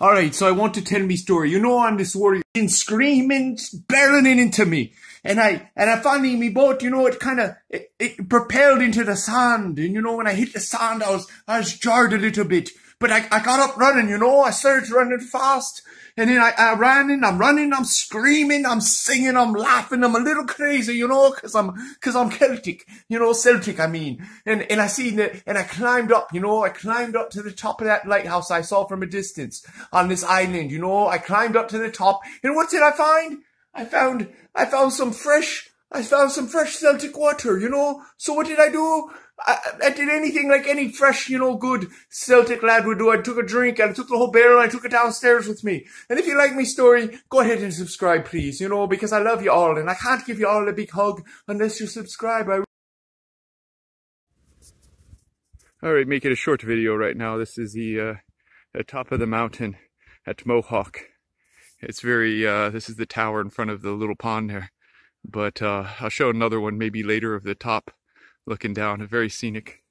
All right, so I want to tell me story. You know, I'm this warrior, been screaming, barreling into me, and I and I finally me boat. You know, it kind of it, it propelled into the sand, and you know, when I hit the sand, I was I was jarred a little bit, but I I got up running. You know, I started running fast, and then I, I ran in, I'm running, I'm screaming, I'm singing, I'm laughing, I'm a little crazy, you know, cause I'm, cause I'm Celtic, you know, Celtic, I mean. And, and I seen it, and I climbed up, you know, I climbed up to the top of that lighthouse I saw from a distance on this island, you know, I climbed up to the top, and what did I find? I found, I found some fresh, I found some fresh Celtic water, you know. So what did I do? I, I, did anything like any fresh, you know, good Celtic lad would do. I took a drink and I took the whole barrel and I took it downstairs with me. And if you like my story, go ahead and subscribe, please, you know, because I love you all and I can't give you all a big hug unless you subscribe. I all right, make it a short video right now. This is the, uh, the top of the mountain at Mohawk. It's very, uh, this is the tower in front of the little pond there. But uh, I'll show another one maybe later of the top looking down, a very scenic.